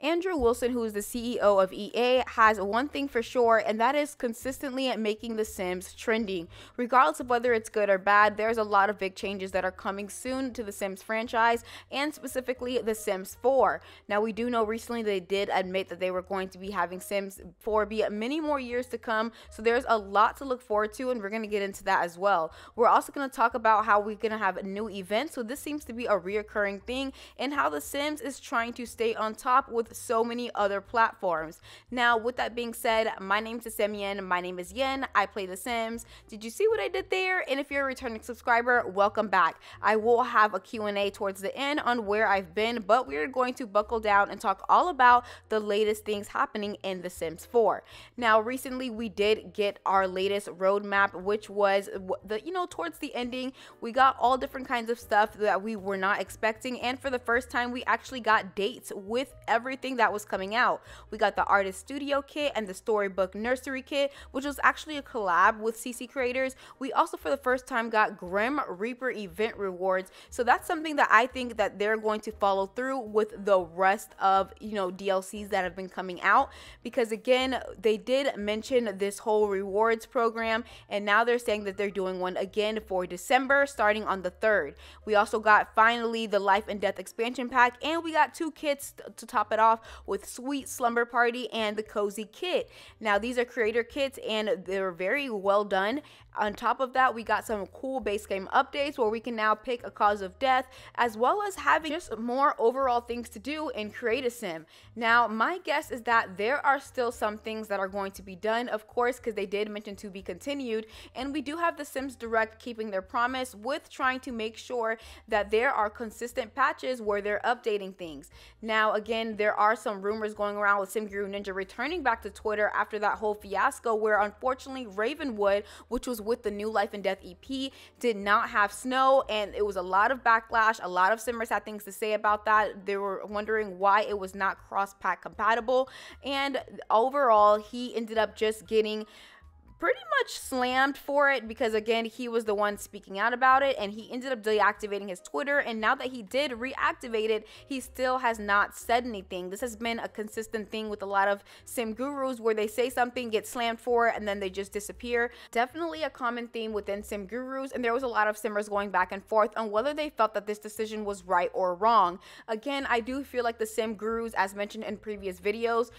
Andrew Wilson, who is the CEO of EA, has one thing for sure, and that is consistently making The Sims trending. Regardless of whether it's good or bad, there's a lot of big changes that are coming soon to The Sims franchise, and specifically The Sims 4. Now, we do know recently they did admit that they were going to be having Sims 4 be many more years to come, so there's a lot to look forward to, and we're going to get into that as well. We're also going to talk about how we're going to have new events, so this seems to be a reoccurring thing, and how The Sims is trying to stay on top with so many other platforms. Now, with that being said, my name is SimYin. My name is Yin. I play The Sims. Did you see what I did there? And if you're a returning subscriber, welcome back. I will have a Q&A towards the end on where I've been, but we're going to buckle down and talk all about the latest things happening in The Sims 4. Now, recently we did get our latest roadmap, which was the you know towards the ending, we got all different kinds of stuff that we were not expecting, and for the first time, we actually got dates with everything everything that was coming out. We got the artist studio kit and the storybook nursery kit, which was actually a collab with CC creators. We also for the first time got Grim Reaper event rewards. So that's something that I think that they're going to follow through with the rest of, you know, DLCs that have been coming out because again, they did mention this whole rewards program and now they're saying that they're doing one again for December starting on the 3rd. We also got finally the life and death expansion pack and we got two kits to top it off off with Sweet Slumber Party and the Cozy Kit. Now, these are creator kits and they're very well done. On top of that, we got some cool base game updates where we can now pick a cause of death, as well as having just more overall things to do in Create a Sim. Now, my guess is that there are still some things that are going to be done, of course, because they did mention to be continued, and we do have the Sims Direct keeping their promise with trying to make sure that there are consistent patches where they're updating things. Now, again, there are some rumors going around with Sim Guru Ninja returning back to Twitter after that whole fiasco where unfortunately Ravenwood, which was with the New Life and Death EP, did not have snow and it was a lot of backlash. A lot of simmers had things to say about that. They were wondering why it was not cross pack compatible. And overall, he ended up just getting pretty much slammed for it because again he was the one speaking out about it and he ended up deactivating his twitter and now that he did reactivate it he still has not said anything. This has been a consistent thing with a lot of sim gurus where they say something get slammed for it and then they just disappear. Definitely a common theme within sim gurus and there was a lot of simmers going back and forth on whether they felt that this decision was right or wrong. Again i do feel like the sim gurus as mentioned in previous videos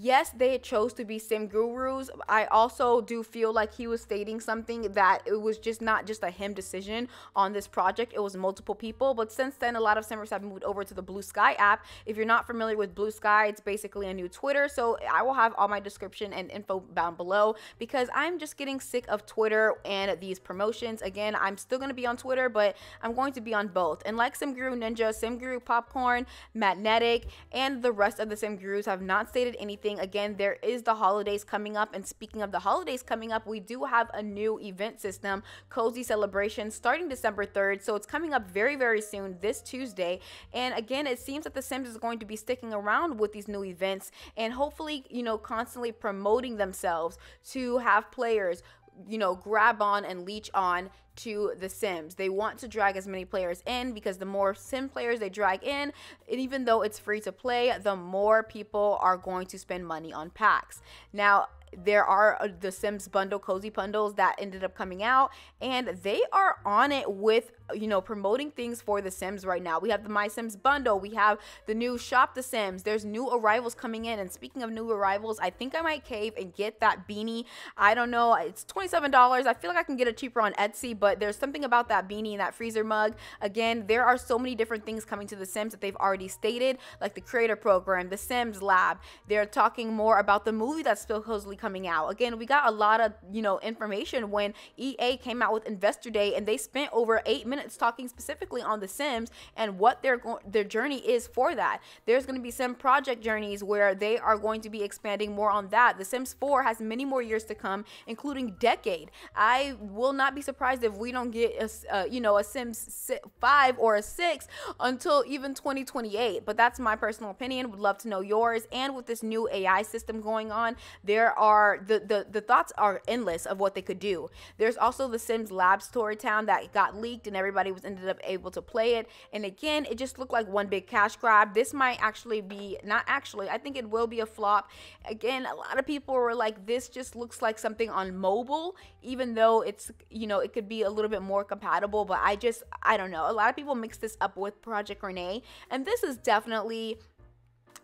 yes, they chose to be sim gurus. I also do feel like he was stating something that it was just not just a him decision on this project. It was multiple people. But since then, a lot of simmers have moved over to the Blue Sky app. If you're not familiar with Blue Sky, it's basically a new Twitter. So I will have all my description and info down below because I'm just getting sick of Twitter and these promotions. Again, I'm still going to be on Twitter, but I'm going to be on both. And like Sim Guru Ninja, Sim Guru Popcorn, Magnetic, and the rest of the Sim Gurus have not stated anything anything. Again, there is the holidays coming up. And speaking of the holidays coming up, we do have a new event system, Cozy Celebration, starting December 3rd. So it's coming up very, very soon this Tuesday. And again, it seems that The Sims is going to be sticking around with these new events and hopefully, you know, constantly promoting themselves to have players you know, grab on and leech on to the Sims. They want to drag as many players in because the more Sim players they drag in, and even though it's free to play, the more people are going to spend money on packs. Now, there are uh, the Sims bundle cozy bundles that ended up coming out and they are on it with you know promoting things for the Sims right now. We have the My Sims bundle, we have the new Shop the Sims. There's new arrivals coming in and speaking of new arrivals, I think I might cave and get that beanie. I don't know, it's $27. I feel like I can get it cheaper on Etsy, but there's something about that beanie and that freezer mug. Again, there are so many different things coming to the Sims that they've already stated, like the creator program, the Sims lab. They're talking more about the movie that's supposedly coming out. Again, we got a lot of, you know, information when EA came out with Investor Day and they spent over 8 minutes talking specifically on the Sims and what their their journey is for that. There's going to be some project journeys where they are going to be expanding more on that. The Sims 4 has many more years to come, including decade. I will not be surprised if we don't get a, uh, you know a Sims 5 or a 6 until even 2028. But that's my personal opinion. Would love to know yours. And with this new AI system going on, there are the the, the thoughts are endless of what they could do. There's also the Sims Lab Story Town that got leaked and everybody was ended up able to play it. And again, it just looked like one big cash grab. This might actually be not actually. I think it will be a flop. Again, a lot of people were like, this just looks like something on mobile, even though it's you know it could be a little bit more compatible. But I just I don't know. A lot of people mix this up with Project Rene, and this is definitely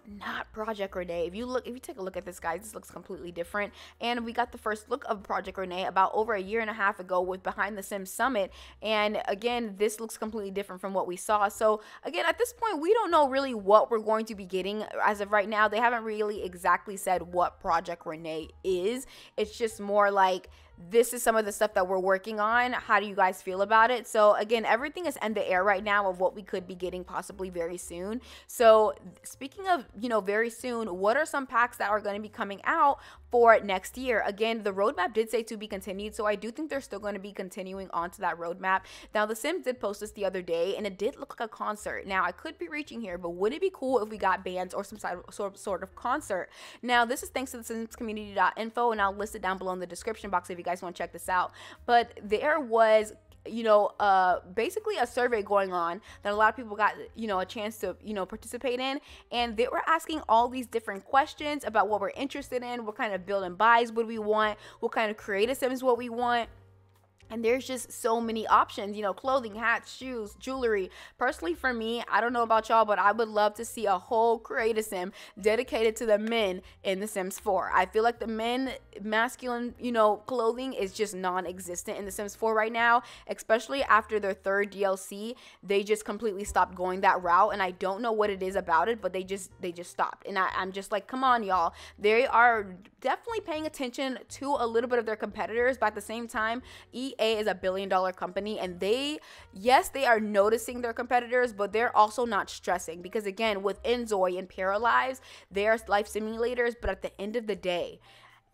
not Project Rene. If you look, if you take a look at this, guys, this looks completely different. And we got the first look of Project Rene about over a year and a half ago with Behind the Sims Summit. And again, this looks completely different from what we saw. So again, at this point, we don't know really what we're going to be getting as of right now. They haven't really exactly said what Project Rene is. It's just more like this is some of the stuff that we're working on. How do you guys feel about it? So again, everything is in the air right now of what we could be getting possibly very soon. So speaking of, you know, very soon, what are some packs that are going to be coming out for next year? Again, the roadmap did say to be continued, so I do think they're still going to be continuing onto that roadmap. Now, The Sims did post this the other day, and it did look like a concert. Now, I could be reaching here, but would it be cool if we got bands or some sort sort of concert? Now, this is thanks to the Sims Community.info, and I'll list it down below in the description box if you guys guys want to check this out. But there was you know, uh, basically a survey going on that a lot of people got, you know, a chance to, you know, participate in. And they were asking all these different questions about what we're interested in, what kind of build and buys would we want, what kind of creative sims what we want and there's just so many options you know clothing hats shoes jewelry. Personally for me i don't know about y'all but i would love to see a whole creative sim dedicated to the men in the sims 4 i feel like the men masculine you know clothing is just non-existent in the sims 4 right now especially after their third dlc they just completely stopped going that route and i don't know what it is about it but they just they just stopped. And I, i'm just like come on y'all. They are definitely paying attention to a little bit of their competitors but at the same time ea is a billion dollar company and they, yes, they are noticing their competitors, but they're also not stressing because, again, with Inzoi and Paralives, they are life simulators, but at the end of the day,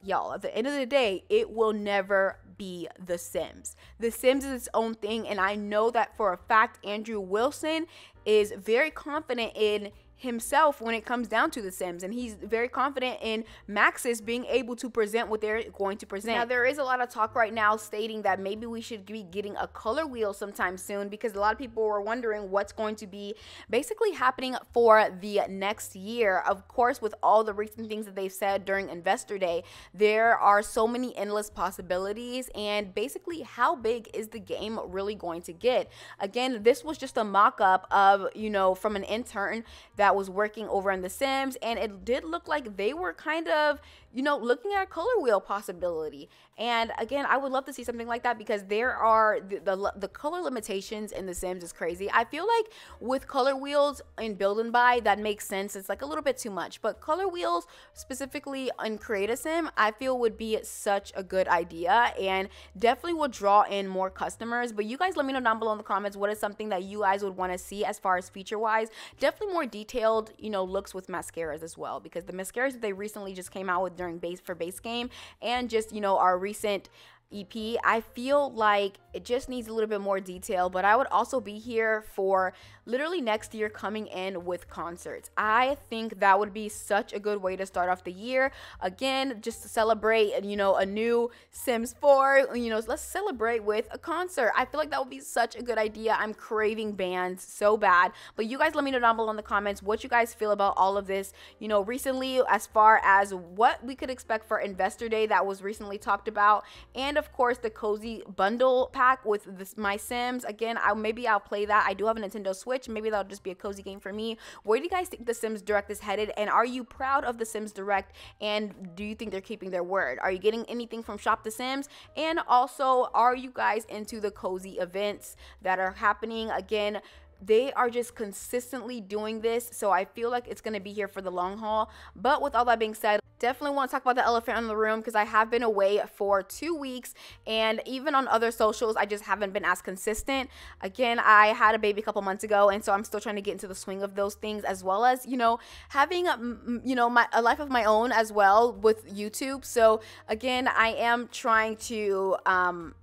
y'all, at the end of the day, it will never be The Sims. The Sims is its own thing, and I know that for a fact, Andrew Wilson is very confident in himself when it comes down to the Sims, and he's very confident in Maxis being able to present what they're going to present. Now, there is a lot of talk right now stating that maybe we should be getting a color wheel sometime soon because a lot of people were wondering what's going to be basically happening for the next year. Of course, with all the recent things that they've said during Investor Day, there are so many endless possibilities, and basically, how big is the game really going to get? Again, this was just a mock up of, you know, from an intern that that was working over in The Sims, and it did look like they were kind of, you know, looking at a color wheel possibility. And again, I would love to see something like that because there are the, the, the color limitations in The Sims is crazy. I feel like with color wheels in Build and Buy, that makes sense. It's like a little bit too much. But color wheels, specifically in Create a Sim, I feel would be such a good idea and definitely will draw in more customers. But you guys let me know down below in the comments what is something that you guys would want to see as far as feature wise. Definitely more detailed, you know, looks with mascaras as well because the mascaras that they recently just came out with during base for base game and just, you know, our recent EP. I feel like it just needs a little bit more detail, but I would also be here for literally next year coming in with concerts. I think that would be such a good way to start off the year. Again, just to celebrate, you know, a new Sims 4, you know, let's celebrate with a concert. I feel like that would be such a good idea. I'm craving bands so bad. But you guys let me know down below in the comments what you guys feel about all of this, you know, recently as far as what we could expect for Investor Day that was recently talked about and of course, the cozy bundle pack with this, my Sims. Again, I maybe I'll play that. I do have a Nintendo Switch. Maybe that'll just be a cozy game for me. Where do you guys think the Sims Direct is headed? And are you proud of the Sims Direct? And do you think they're keeping their word? Are you getting anything from Shop the Sims? And also, are you guys into the cozy events that are happening? Again, they are just consistently doing this. So I feel like it's going to be here for the long haul. But with all that being said, definitely want to talk about the elephant in the room because I have been away for two weeks. And even on other socials, I just haven't been as consistent. Again, I had a baby a couple months ago. And so I'm still trying to get into the swing of those things as well as, you know, having, a, you know, my, a life of my own as well with YouTube. So again, I am trying to, um,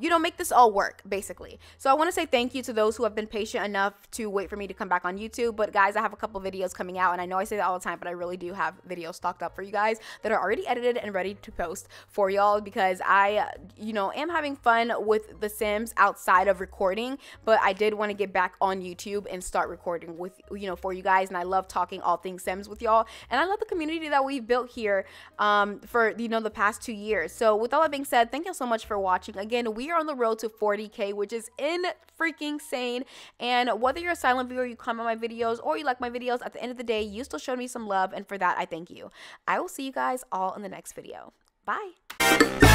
you know, make this all work, basically. So I want to say thank you to those who have been patient enough to wait for me to come back on YouTube. But guys, I have a couple videos coming out, and I know I say that all the time, but I really do have videos stocked up for you guys that are already edited and ready to post for y'all because I, you know, am having fun with The Sims outside of recording, but I did want to get back on YouTube and start recording with, you know, for you guys. And I love talking all things Sims with y'all, and I love the community that we've built here um, for you know the past two years. So with all that being said, thank you so much for watching. Again, we are on the road to 40k, which is in freaking sane. And whether you're a silent viewer, you comment my videos, or you like my videos, at the end of the day, you still showed me some love, and for that, I thank you. I will see you guys all in the next video. Bye.